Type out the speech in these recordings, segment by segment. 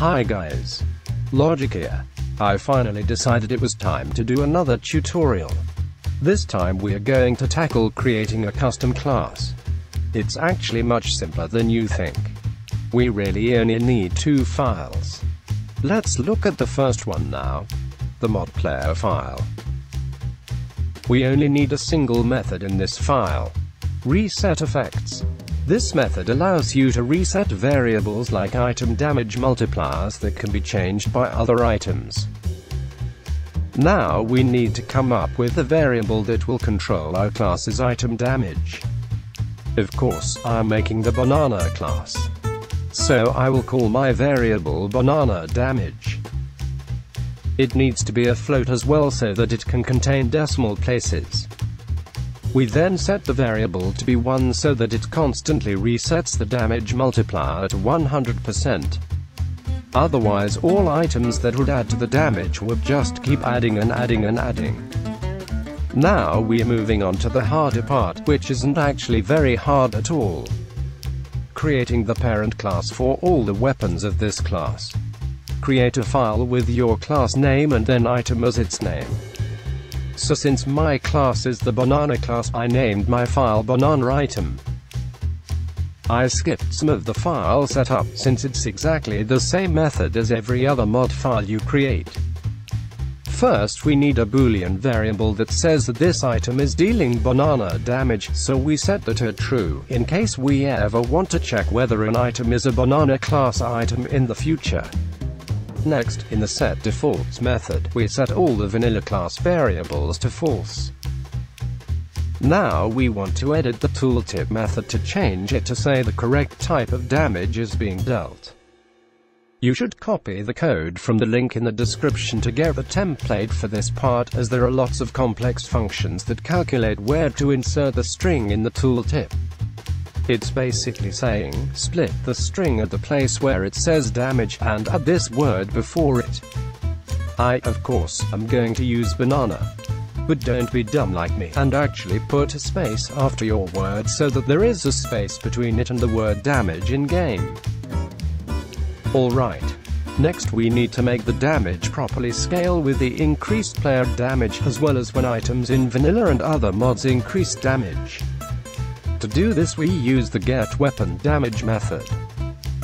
Hi guys. Logic here. I finally decided it was time to do another tutorial. This time we are going to tackle creating a custom class. It's actually much simpler than you think. We really only need two files. Let's look at the first one now. The mod player file. We only need a single method in this file. Reset effects. This method allows you to reset variables like item damage multipliers that can be changed by other items. Now we need to come up with a variable that will control our class's item damage. Of course, I'm making the banana class. So I will call my variable banana damage. It needs to be a float as well so that it can contain decimal places. We then set the variable to be 1 so that it constantly resets the damage multiplier to 100%. Otherwise all items that would add to the damage would just keep adding and adding and adding. Now we're moving on to the harder part, which isn't actually very hard at all. Creating the parent class for all the weapons of this class. Create a file with your class name and then item as its name. So since my class is the banana class, I named my file banana item. I skipped some of the file setup, since it's exactly the same method as every other mod file you create. First we need a boolean variable that says that this item is dealing banana damage, so we set that to true, in case we ever want to check whether an item is a banana class item in the future. Next, in the set defaults method, we set all the vanilla class variables to false. Now we want to edit the tooltip method to change it to say the correct type of damage is being dealt. You should copy the code from the link in the description to get the template for this part, as there are lots of complex functions that calculate where to insert the string in the tooltip. It's basically saying, split the string at the place where it says damage, and add this word before it. I, of course, am going to use banana. But don't be dumb like me, and actually put a space after your word so that there is a space between it and the word damage in game. Alright. Next we need to make the damage properly scale with the increased player damage, as well as when items in vanilla and other mods increase damage. To do this we use the get weapon damage method.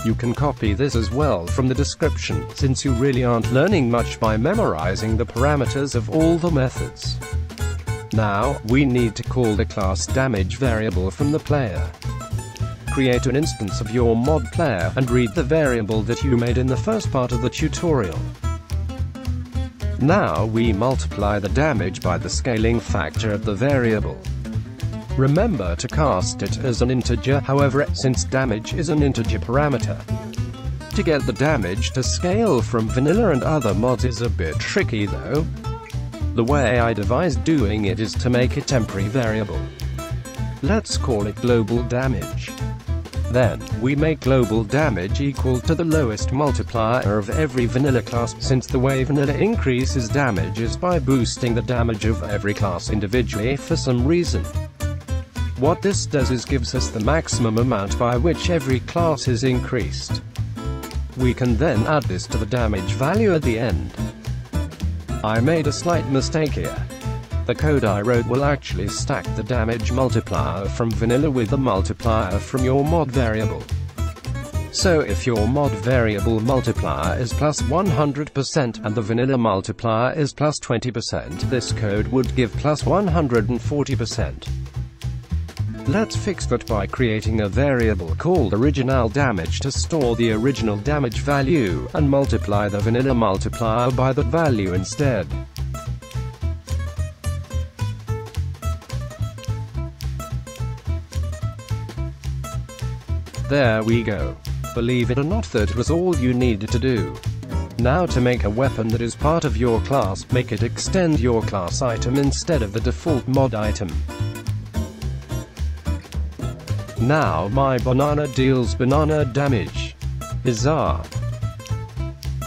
You can copy this as well from the description, since you really aren't learning much by memorizing the parameters of all the methods. Now, we need to call the class damage variable from the player. Create an instance of your mod player, and read the variable that you made in the first part of the tutorial. Now we multiply the damage by the scaling factor of the variable. Remember to cast it as an integer, however, since damage is an integer parameter. To get the damage to scale from vanilla and other mods is a bit tricky though. The way I devised doing it is to make a temporary variable. Let's call it global damage. Then, we make global damage equal to the lowest multiplier of every vanilla class, since the way vanilla increases damage is by boosting the damage of every class individually for some reason. What this does is gives us the maximum amount by which every class is increased. We can then add this to the damage value at the end. I made a slight mistake here. The code I wrote will actually stack the damage multiplier from vanilla with the multiplier from your mod variable. So if your mod variable multiplier is plus 100% and the vanilla multiplier is plus 20%, this code would give plus 140%. Let's fix that by creating a variable called original damage to store the original damage value, and multiply the vanilla multiplier by that value instead. There we go. Believe it or not that was all you needed to do. Now to make a weapon that is part of your class, make it extend your class item instead of the default mod item. Now my banana deals banana damage. Bizarre.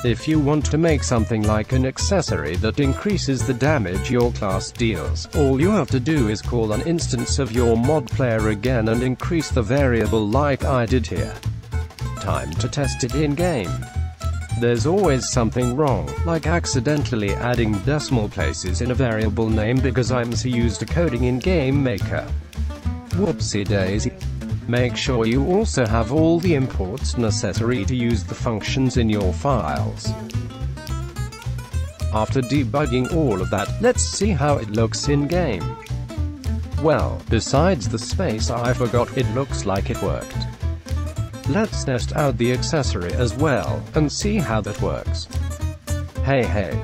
If you want to make something like an accessory that increases the damage your class deals, all you have to do is call an instance of your mod player again and increase the variable like I did here. Time to test it in-game. there's always something wrong, like accidentally adding decimal places in a variable name because I'm so used to coding in Game Maker. Whoopsie daisy. Make sure you also have all the imports necessary to use the functions in your files. After debugging all of that, let's see how it looks in-game. Well, besides the space I forgot, it looks like it worked. Let's test out the accessory as well, and see how that works. Hey hey.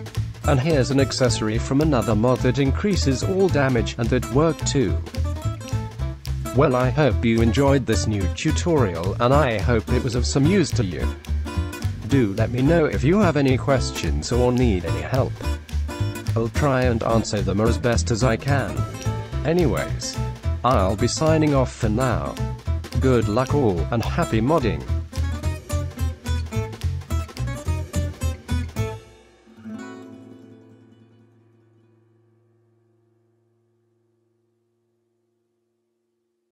And here's an accessory from another mod that increases all damage, and that worked too. Well I hope you enjoyed this new tutorial, and I hope it was of some use to you. Do let me know if you have any questions or need any help. I'll try and answer them as best as I can. Anyways, I'll be signing off for now. Good luck all, and happy modding.